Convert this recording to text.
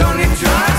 don't enjoy